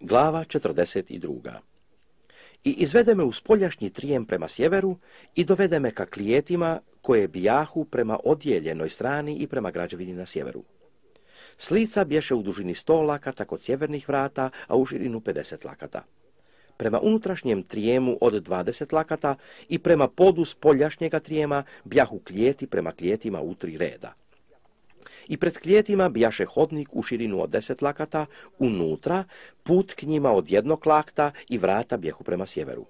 Glava 42. I izvede me u spoljašnji trijem prema sjeveru i dovede me ka klijetima koje bijahu prema odjeljenoj strani i prema građevini na sjeveru. Slica bješe u dužini 100 lakata kod sjevernih vrata, a u širinu 50 lakata. Prema unutrašnjem trijemu od 20 lakata i prema podu spoljašnjega trijema bjahu klijeti prema klijetima u tri reda i pred klijetima bijaše hodnik u širinu od deset lakata, unutra put k njima od jednog lakta i vrata bjehu prema sjeveru.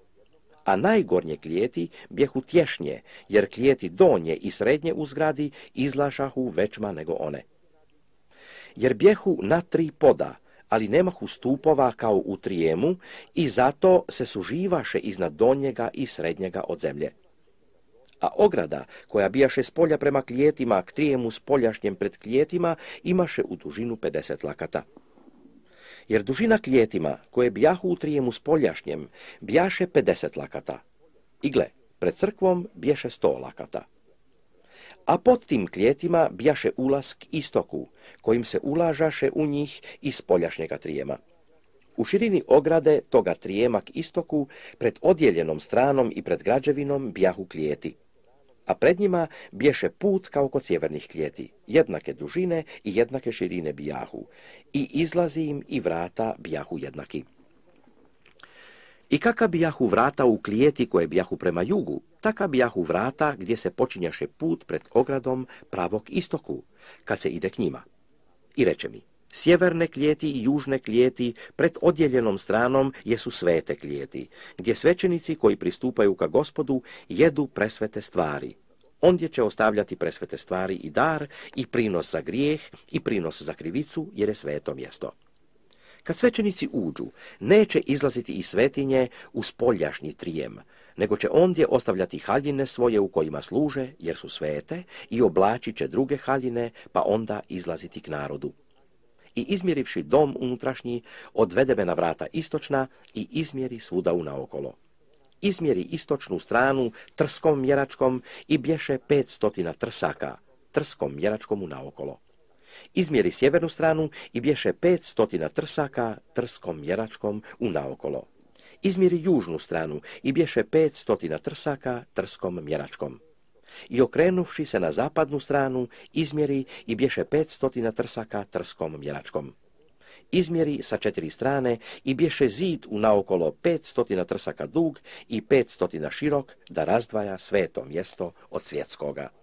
A najgornje klijeti bjehu tješnje, jer klijeti donje i srednje u zgradi izlašahu većma nego one. Jer bjehu na tri poda, ali nemahu stupova kao u trijemu i zato se suživaše iznad donjega i srednjega od zemlje a ograda, koja bijaše s polja prema klijetima k trijemu spoljašnjem pred klijetima, imaše u dužinu 50 lakata. Jer dužina klijetima, koje bijahu u trijemu spoljašnjem, bijaše 50 lakata. I gle, pred crkvom biješe 100 lakata. A pod tim klijetima bijaše ulaz k istoku, kojim se ulažaše u njih iz spoljašnjega trijema. U širini ograde toga trijema k istoku, pred odjeljenom stranom i pred građevinom bijahu klijeti a pred njima bješe put kao kod sjevernih klijeti, jednake dužine i jednake širine bijahu, i izlazi im i vrata bijahu jednaki. I kaka bijahu vrata u klijeti koje bijahu prema jugu, taka bijahu vrata gdje se počinjaše put pred ogradom pravog istoku, kad se ide k njima. I reče mi, Sjeverne klijeti i južne klijeti pred odjeljenom stranom jesu svete klijeti, gdje svećenici koji pristupaju ka gospodu jedu presvete stvari. Ondje će ostavljati presvete stvari i dar, i prinos za grijeh, i prinos za krivicu, jer je sveto mjesto. Kad svećenici uđu, neće izlaziti iz svetinje u spoljašnji trijem, nego će ondje ostavljati haljine svoje u kojima služe, jer su svete, i oblačit će druge haljine, pa onda izlaziti k narodu i izmjerivši dom unutrašnji, odvede me na vrata istočna i izmjeri svuda unaokolo. Izmjeri istočnu stranu trskom mjeračkom i bješe pet stotina trsaka, trskom mjeračkom unaokolo. Izmjeri sjevernu stranu i bješe pet stotina trsaka, trskom mjeračkom unaokolo. Izmjeri južnu stranu i bješe pet stotina trsaka, trskom mjeračkom i okrenuvši se na zapadnu stranu, izmjeri i bješe petstotina trsaka trskom mjeračkom. Izmjeri sa četiri strane i bješe zid u naokolo petstotina trsaka dug i petstotina širok da razdvaja sveto mjesto od svjetskoga.